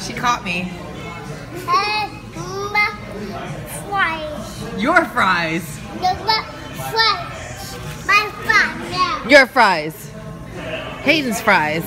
She caught me. Fries. Your fries. The fries. My fries. Yeah. Your fries. Hayden's fries.